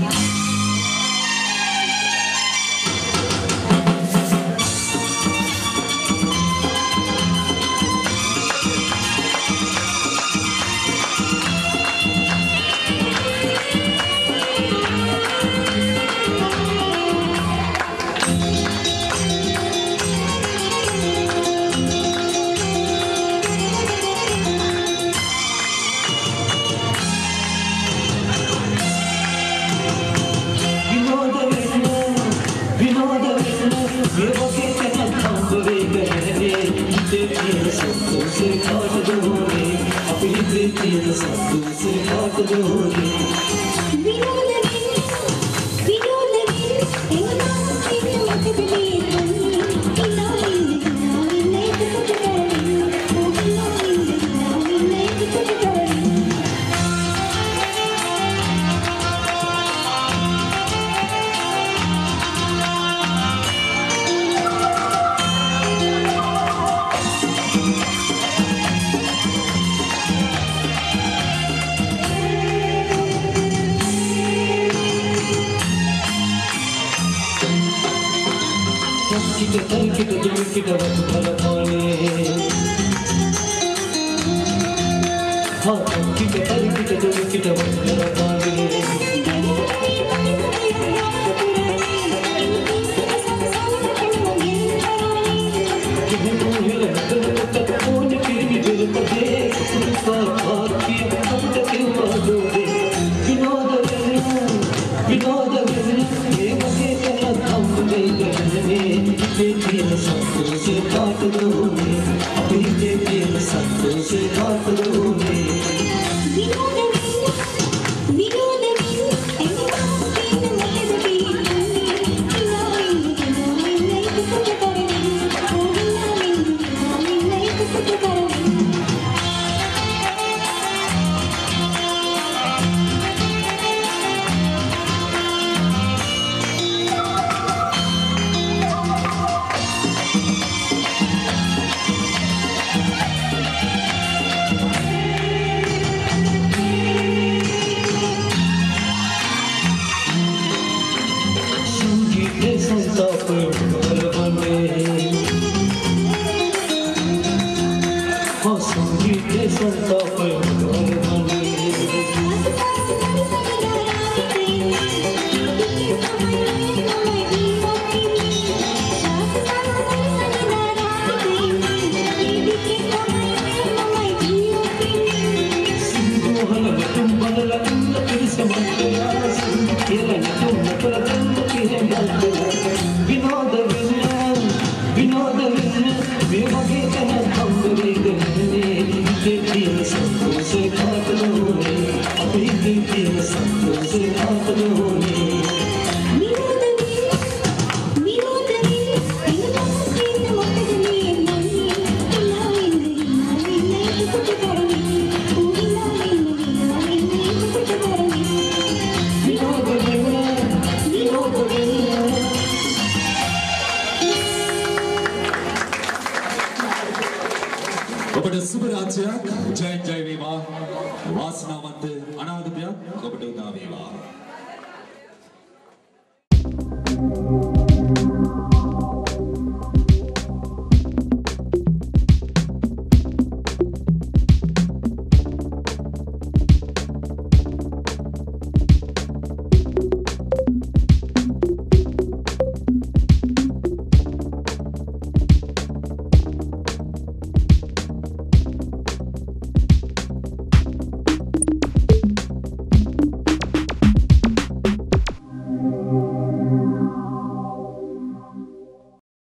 Yeah. 왜 어깨 때는 텅거리 베리 이때 피어서 꽃을 거두니 아프리트 피어서 꽃을 거두니 위로는 위로 위로는 위로 애원하는 피는 어떻게 되니 ಸಂತೋಷ ಕಾಟದೋರೆ ತಕ್ಕಿಟ ತರ್ಕಿಟ ದುಡುಕಿಟ ವಸುಫಲ ಪಾಲೆ ಹಾ ತಕ್ಕಿಟ ತರ್ಕಿಟ ದುಡುಕಿಟ Take care of yourself, because you're the whole. बेवगे कहन हम रे से खात लो ने अभी देखिए सबको से खात लो ने ඔබට සුබ රාත්‍රියක් ජය ජය වේවා වාසනාවන්ත අනාගතයක් ඔබට උදා වේවා